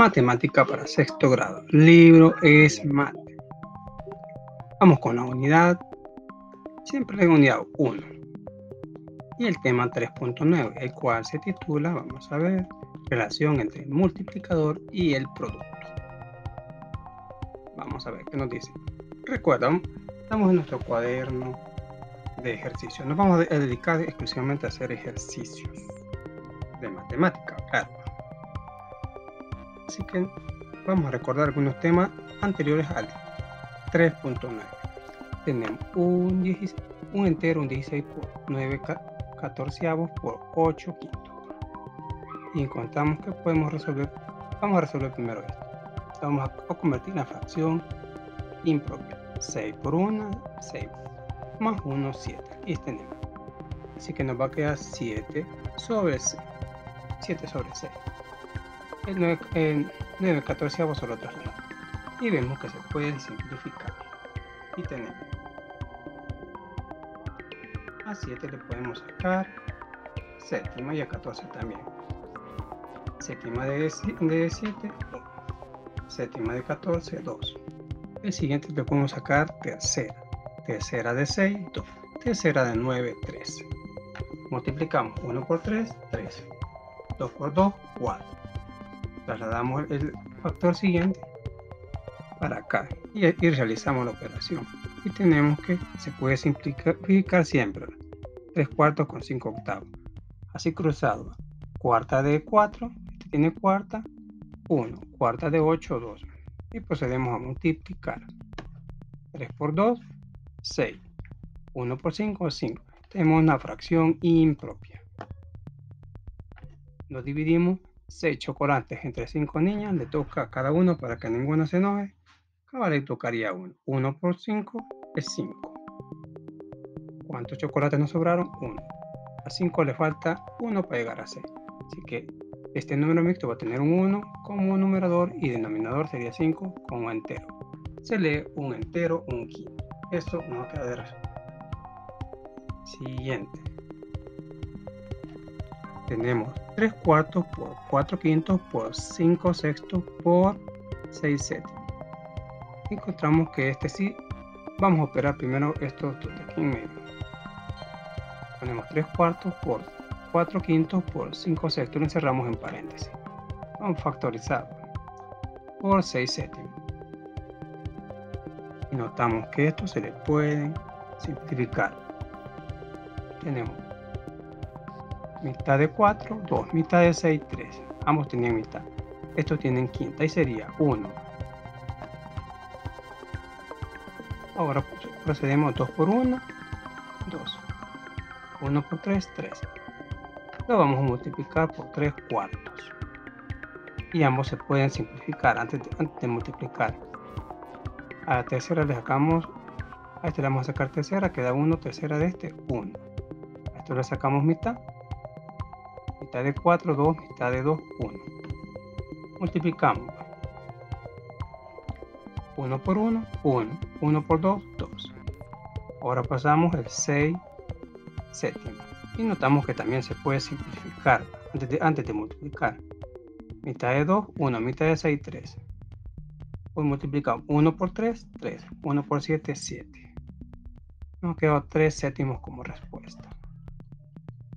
Matemática para sexto grado. Libro es mate. Vamos con la unidad. Siempre la unidad 1. Y el tema 3.9, el cual se titula, vamos a ver, relación entre el multiplicador y el producto. Vamos a ver qué nos dice. Recuerdan, estamos en nuestro cuaderno de ejercicio. Nos vamos a dedicar exclusivamente a hacer ejercicios de matemática, claro. Así que vamos a recordar algunos temas anteriores al 3.9. Tenemos un, un entero, un 16 por 9 catorceavos por 8 quintos. Y encontramos que podemos resolver. Vamos a resolver primero esto. Vamos a convertir la fracción impropia. 6 por 1, 6 más 1, 7. Y tenemos. Así que nos va a quedar 7 sobre 6. 7 sobre 6 el 9, el 9 14 sobre otro lado. Y vemos que se puede simplificar. Y tenemos a 7 le podemos sacar séptima y a 14 también. Séptima de, de 7, séptima de 14, 2. El siguiente le podemos sacar tercera. Tercera de 6, 2. Tercera de 9, 3. Multiplicamos 1 por 3, 3. 2 por 2, 4 trasladamos el factor siguiente para acá y, realizamos la operación. Y tenemos que se puede simplificar siempre. 3 cuartos con 5 octavos. Así cruzado. Cuarta de 4 este tiene cuarta 1 cuarta de 8 2 y procedemos a multiplicar. 3 por 2 6 1 por 5 5 tenemos una fracción impropia. Lo dividimos 6 chocolates entre 5 niñas, le toca a cada uno para que ninguno se enoje. Cada le tocaría uno. 1 por 5 es 5. ¿Cuántos chocolates nos sobraron? 1. A 5 le falta 1 para llegar a 6. Así que este número mixto va a tener un 1 como numerador y denominador sería 5 como entero. Se lee un entero, un quinto. Esto no queda de razón. Siguiente tenemos 3 cuartos por 4 quintos por 5 sextos por 6 séptimos. Encontramos que este sí, vamos a operar primero estos dos de aquí en medio. Ponemos 3 cuartos por 4 quintos por 5 sextos lo encerramos en paréntesis. Vamos a factorizar por 6 séptimos. Y notamos que esto se le puede simplificar. Tenemos mitad de 4, 2, mitad de 6, 3. Ambos tenían mitad. Estos tienen quinta y sería 1. Ahora procedemos 2 por 1, 2. 1 por 3, 3. Lo vamos a multiplicar por 3 cuartos. Y ambos se pueden simplificar antes de, antes de multiplicar. A la tercera le sacamos, a este le vamos a sacar tercera, queda 1, tercera de este, 1. A esto le sacamos mitad, mitad de 4, 2, mitad de 2, 1. Multiplicamos. 1 por 1, 1. 1 por 2, 2. Ahora pasamos el 6 séptimo. Y notamos que también se puede simplificar antes de, antes de multiplicar. Mitad de 2, 1. Mitad de 6, 3. Pues multiplicamos 1 por 3, 3. 1 por 7, 7. Nos quedó 3 séptimos como respuesta.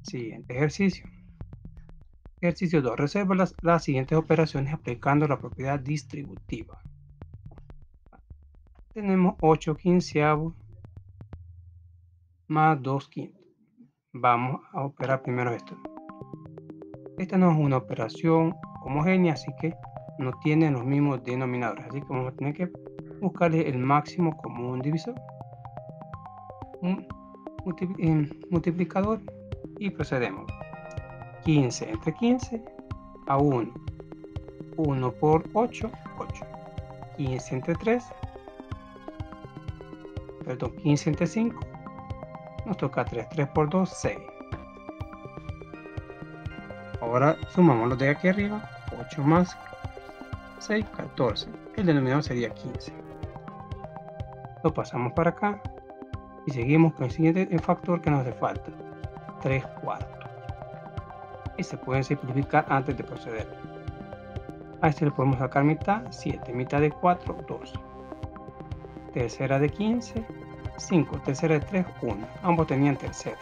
Siguiente ejercicio. Ejercicio 2. Reserva las, siguientes operaciones aplicando la propiedad distributiva. Tenemos 8 quinceavos más 2 quintos. Vamos a operar primero esto. Esta no es una operación homogénea, así que no tiene los mismos denominadores. Así que vamos a tener que buscarle el máximo común divisor. Un multiplicador y procedemos. 15 entre 15 a 1. 1 por 8, 8. 15 entre 3, perdón, 15 entre 5, nos toca 3. 3 por 2, 6. Ahora sumamos los de aquí arriba, 8 más 6, 14. El denominador sería 15. Lo pasamos para acá y seguimos con el siguiente factor que nos hace falta, 3 cuartos y se pueden simplificar antes de proceder. A este le podemos sacar mitad, 7. Mitad de 4, 2. Tercera de 15, 5. Tercera de 3, 1. Ambos tenían tercera.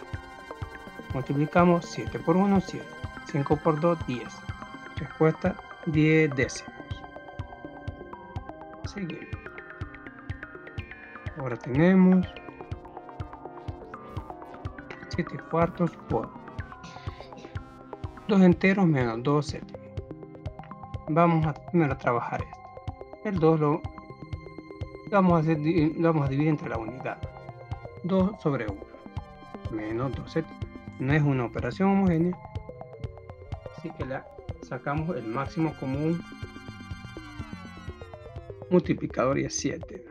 Multiplicamos 7 por 1, 7. 5 por 2, 10. Respuesta 10 décimos. Seguimos. Ahora tenemos 7 cuartos por 2 enteros menos 2 séptimos. Vamos a primero a trabajar esto. El 2 lo vamos a, hacer, lo vamos a dividir entre la unidad. 2 sobre 1 menos 2 séptimos. No es una operación homogénea, así que la sacamos el máximo común multiplicador y es 7.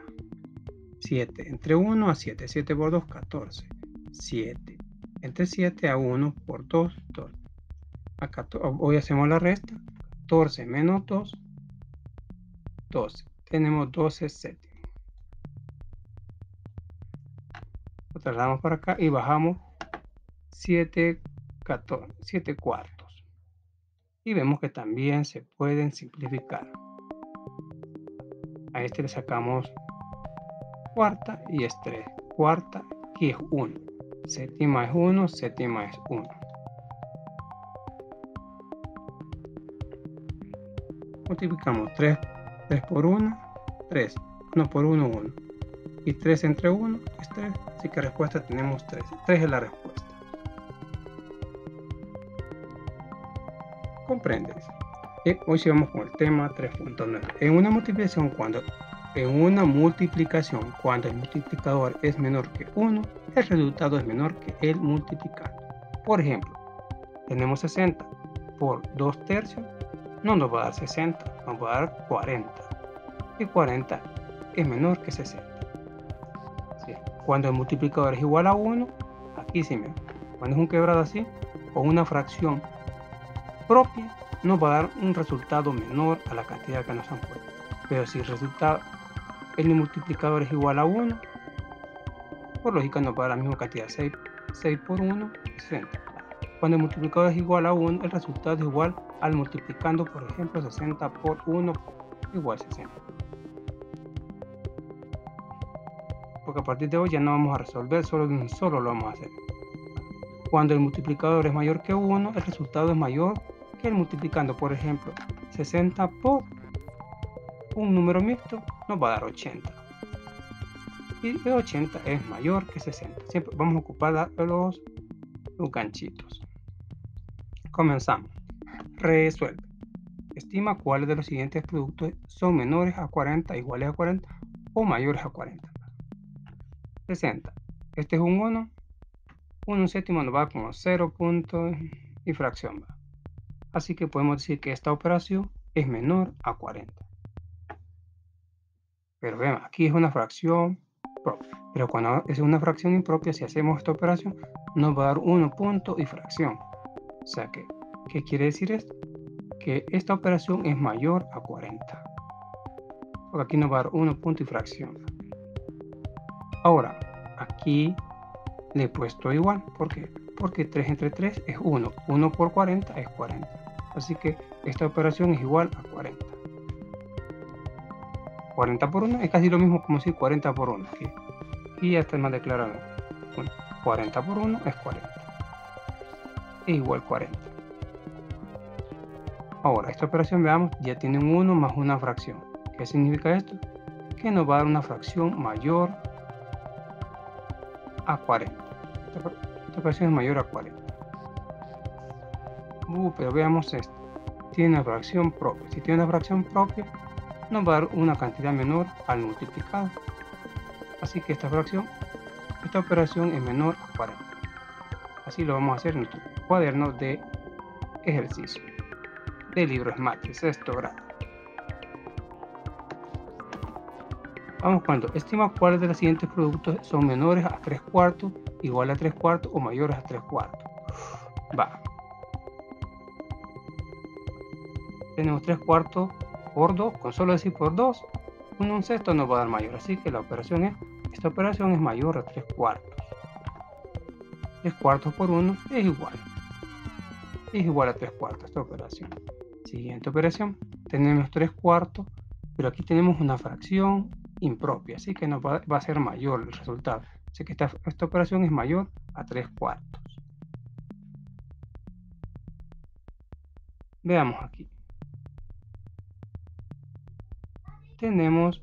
7 entre 1 a 7, 7 por 2, 14. 7 entre 7 a 1 por 2, 2. Acá hoy hacemos la resta. 14 menos 2, 12. Tenemos 12 séptimos. Lo trasladamos para acá y bajamos 7, 14, 7 cuartos. Y vemos que también se pueden simplificar. A este le sacamos cuarta y es 3. Cuarta y es 1. Séptima es 1, séptima es 1. Multiplicamos 3, 3 por 1, 3. 1 por 1, 1. Y 3 entre 1 es 3. Así que respuesta tenemos 3. 3 es la respuesta. ¿Comprendes? Y hoy sigamos con el tema 3.9. En una multiplicación cuando en una multiplicación, cuando el multiplicador es menor que 1, el resultado es menor que el multiplicado. Por ejemplo, tenemos 60 por 2 tercios, no nos va a dar 60, nos va a dar 40. Y 40 es menor que 60. Cuando el multiplicador es igual a 1, aquí sí me cuando es un quebrado así, o una fracción propia, nos va a dar un resultado menor a la cantidad que nos han puesto. Pero si el resultado el multiplicador es igual a 1, por lógica nos va a dar la misma cantidad, 6, 6 por 1, 60. Cuando el multiplicador es igual a 1, el resultado es igual al multiplicando, por ejemplo, 60 por 1 igual 60. Porque a partir de hoy ya no vamos a resolver, solo de un solo lo vamos a hacer. Cuando el multiplicador es mayor que 1, el resultado es mayor que el multiplicando, por ejemplo, 60 por un número mixto nos va a dar 80. Y de 80 es mayor que 60. Siempre vamos a ocupar los, los ganchitos. Comenzamos. Resuelve. Estima cuáles de los siguientes productos son menores a 40, iguales a 40 o mayores a 40. 60. Este es un 1. 1 un séptimo nos va como 0 puntos y fracción. Así que podemos decir que esta operación es menor a 40. Pero vean, aquí es una fracción propia. Pero cuando es una fracción impropia, si hacemos esta operación, nos va a dar 1 punto y fracción. O sea que, ¿qué quiere decir esto? Que esta operación es mayor a 40. Porque aquí nos va a dar 1 punto y fracción. Ahora, aquí le he puesto igual. ¿Por qué? Porque 3 entre 3 es 1. 1 por 40 es 40. Así que esta operación es igual a 40. 40 por 1 es casi lo mismo como si 40 por 1. Aquí, aquí ya está más declarado. 40 por 1 es 40. Es igual 40. Ahora, esta operación, veamos, ya tiene un 1 más una fracción. ¿Qué significa esto? Que nos va a dar una fracción mayor a 40. Esta, operación es mayor a 40. Uh, pero veamos esto. Tiene una fracción propia. Si tiene una fracción propia, nos va a dar una cantidad menor al multiplicado. Así que esta fracción, esta operación es menor a 40. Así lo vamos a hacer en nuestro cuaderno de ejercicio del libro SMAT, sexto grado. Vamos cuando estima cuáles de los siguientes productos son menores a 3 cuartos, igual a 3 cuartos o mayores a 3 cuartos. Va. Tenemos 3 cuartos por 2, con solo decir por 2, un, sexto nos va a dar mayor. Así que la operación es, esta operación es mayor a 3 cuartos. 3 cuartos por 1 es igual. Es igual a 3 cuartos esta operación. Siguiente operación. tenemos 3 cuartos, pero aquí tenemos una fracción impropia, así que nos va, a ser mayor el resultado. Así que esta, esta operación es mayor a 3 cuartos. Veamos aquí. Tenemos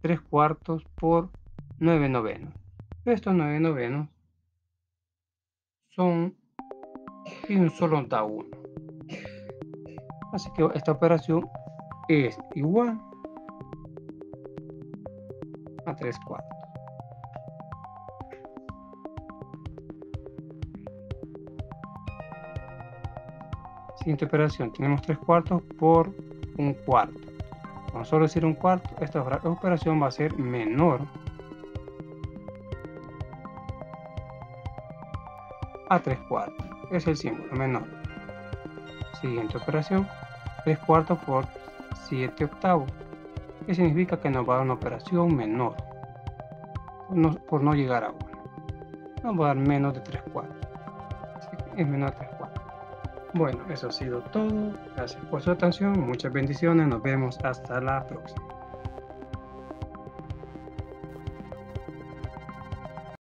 3 cuartos por 9 novenos. Estos 9 novenos son y un solo da 1. Así que esta operación es igual a 3 cuartos. Siguiente operación, tenemos 3 cuartos por un cuarto. Vamos solo decir un cuarto, esta operación va a ser menor a 3 cuartos. Es el símbolo menor. Siguiente operación, 3 cuartos por 7 octavos. Que significa que nos va a dar una operación menor. Por no, llegar a 1. Nos va a dar menos de 3 cuartos. es menor de 3 cuartos. Bueno, eso ha sido todo. Gracias por su atención. Muchas bendiciones. Nos vemos hasta la próxima.